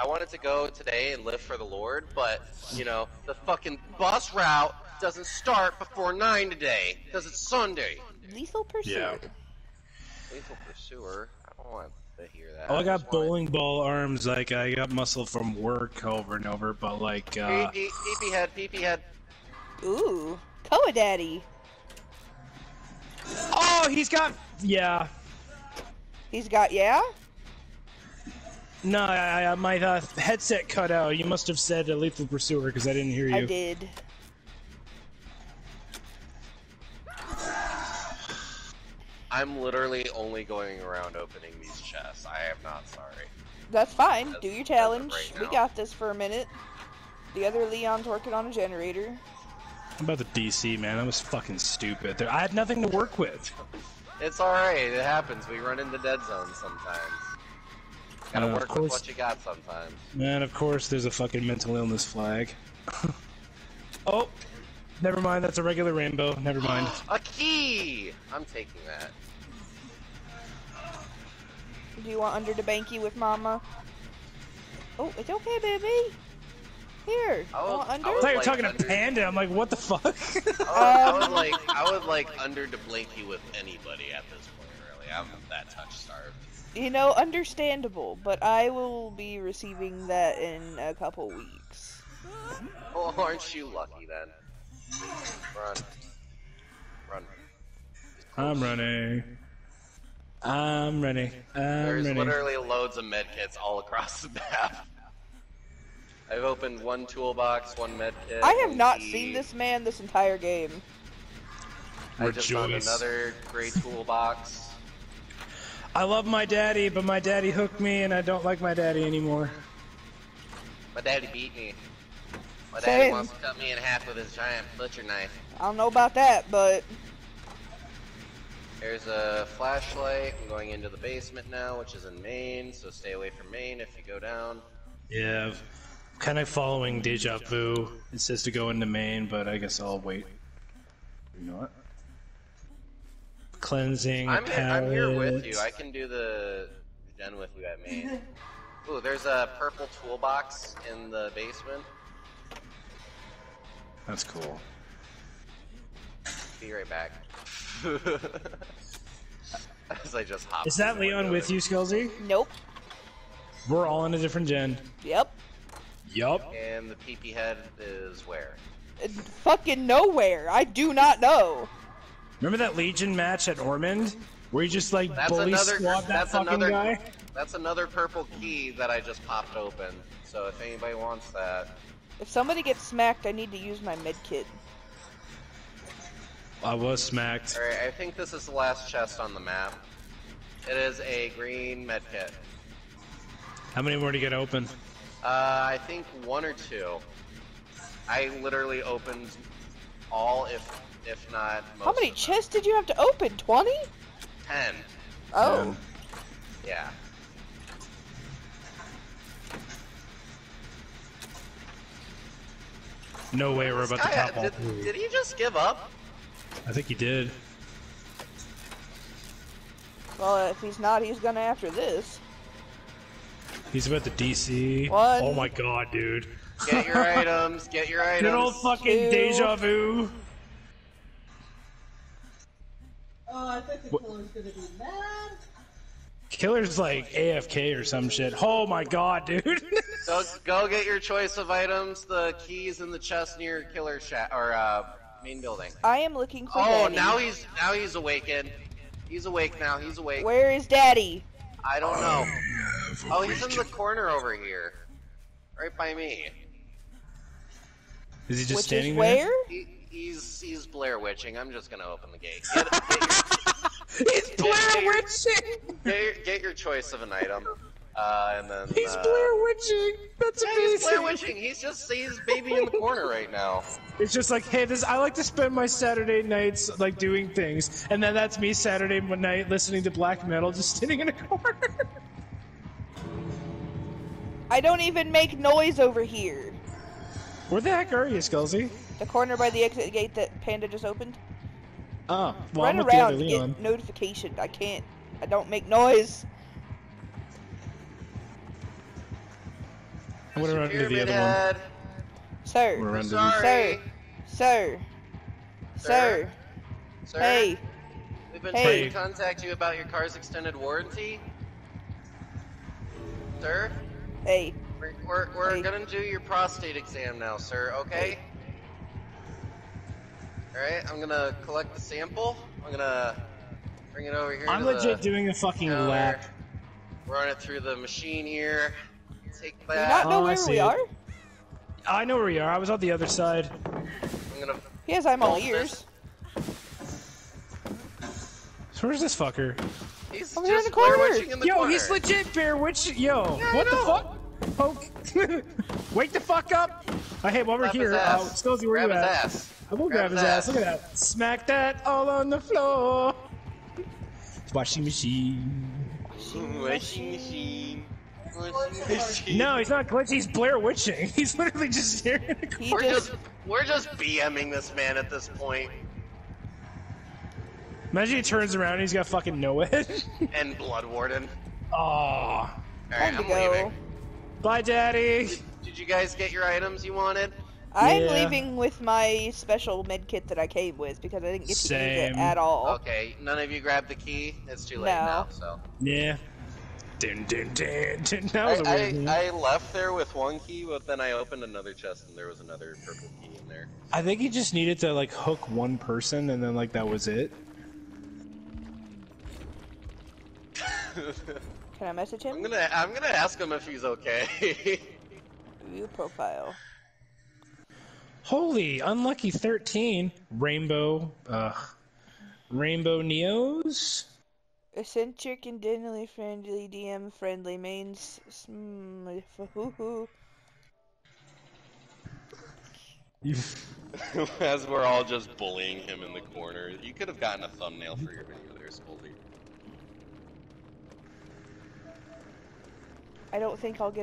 I wanted to go today and live for the Lord, but you know the fucking bus route doesn't start before nine today because it's Sunday. Lethal Pursuer. Yeah. Lethal Pursuer. I don't want to hear that. Oh, I got just want- bowling ball arms. Like I got muscle from work over and over, but like uh, Pee pee pee head, pee pee head. Ooh, Koa Daddy. oh, he's got yeah. He's got yeah. No, I, I, my uh, headset cut out. You must have said a lethal pursuer because I didn't hear you. I did. I'm literally only going around opening these chests. I am not sorry. That's fine. That's- Do your challenge. break We got this for a minute. The other Leon's working on a generator. How about the DC man? That was fucking stupid. There, I had nothing to work with. It's alright, it happens. We run into dead zones sometimes. Gotta Uh, of work with course. what you got sometimes. Man, of course, there's a fucking mental illness flag. oh, never mind. That's a regular rainbow. Never mind. A key! I'm taking that. Do you want under the banky with Mama? Oh, it's okay, baby. Here. I you will- want I under? I will- thought you were like talking under- to Panda. I'm like, what the fuck? I would, I would like I would like under to blanky with anybody at this point. Really, I'm that touch starved. You know, understandable, but I will be receiving that in a couple weeks. Oh, aren't you lucky then? Run, run. I'm running. I'm running. I'm There's running. literally loads of medkits all across the map. I've opened one toolbox, one medkit. I have not key. seen this man this entire game. I just found another great toolbox. I love my daddy, but my daddy hooked me, and I don't like my daddy anymore. My daddy beat me. My Same. daddy wants to cut me in half with his giant butcher knife. I don't know about that, but There's a flashlight. I'm going into the basement now, which is in main, so stay away from main if you go down. Yeah, I'm kind of following deja vu. It says to go into main, but I guess I'll wait. You know what? Cleansing. I'm, I'm here with you. I can do the den with you at main. Ooh, there's a purple toolbox in the basement. That's cool. Be right back. As I just hop. Is that Leon with you, Skullzy? nope. We're all in a different gen. Yep. Yup. And the peepee head is where? Uh, Fucking nowhere. I do not know. Remember that Legion match at Ormond? Where you just like That's bully another. squad that That's fucking another. guy? That's another purple key that I just popped open. So if anybody wants that, If somebody gets smacked, I need to use my med kit. I was smacked. Alright, I think this is the last chest on the map. It is a green med kit. How many more to get open? Uh, I think one or two. I literally opened all, if if not most. How many of them. chests did you have to open? 20? Ten. Oh. Um, Yeah. no way we're about to Guy, top all did, three. did he just give up? I think he did. Well, if he's not, he's gonna after this. He's about to DC. One. Oh my god, dude. Get your items. Get your items. Good old fucking Two. deja vu. Oh, I think the killer's gonna be mad. Killer's like AFK or some shit. Oh my god, dude. Go, go get your choice of items. The keys in the chest near killer shack or uh, main building. I am looking for Oh, Daddy. now he's now he's awakened. He's awake now. He's awake. Where is Daddy? I don't know. Oh, he's in the corner over here, right by me. Is he just Which standing is there? where? He, he's he's Blair witching. I'm just gonna open the gate. Get, get, He's Blair Witching! get, your, get your choice of an item, uh, and then He's uh, Blair Witching! That's Yeah, he's! Blair witching. He's just he's baby in the corner right now. It's just like, hey, this I like to spend my Saturday nights like doing things, and then that's me Saturday night listening to black metal, just sitting in a corner. I don't even make noise over here. Where the heck are you, Skullzy? The corner by the exit gate that Panda just opened. Oh, well, Run I'm with the other around, Leon. get notification. I can't. I don't make noise. I'm gonna run into the Pyramid other one. Sir. I'm gonna run to the- Sorry. Sir. Sir. Sir, Hey. We've been Hey. trying to contact you about your car's extended warranty. Sir, Hey. we're, we're, we're Hey. gonna do your prostate exam now, sir, okay? Alright, I'm gonna collect the sample. I'm gonna bring it over here I'm to legit the doing a fucking counter. lap. Run it through the machine here. Take that. Do you that. not know Oh, I where we it. are? I know where we are. I was on the other side. I'm gonna Yes, I'm all Bolt ears. So where's this fucker? He's Over here in just the corner. In the Yo, corner. he's legit Bear Witch. Yo, Yeah, what the fuck? Poke. wake the fuck up! I hey, while we're Grab his here, ass. uh, Skullzy, where Grab you his at? ass. I will grab, his ass. Look at that. Smack that all on the floor. Washing machine. Washing machine. Washing machine. No, he's not glitchy. He's Blair Witching. He's literally just here. in the He We're just, just we're just BMing this man at this point. Imagine he turns around and he's got fucking no edge. And Blood Warden. Aww. Alright, I'm go. leaving. Bye, Daddy. Did you guys get your items you wanted? I'm Yeah. leaving with my special med kit that I came with because I didn't get to use it at all. Okay, none of you grabbed the key. It's too late No. now. So Yeah. Dun, dun, dun, dun. That was a I, weird. I, I left there with one key, but then I opened another chest and there was another purple key in there. I think he just needed to like hook one person and then like that was it. Can I message him? I'm gonna I'm gonna ask him if he's okay. View profile. Holy, unlucky 13. Rainbow, ugh. Rainbow Neos? Eccentric and deadly friendly, DM friendly, mains. Mm, As we're all just bullying him in the corner, you could have gotten a thumbnail for your video there, Scoldy. I don't think I'll get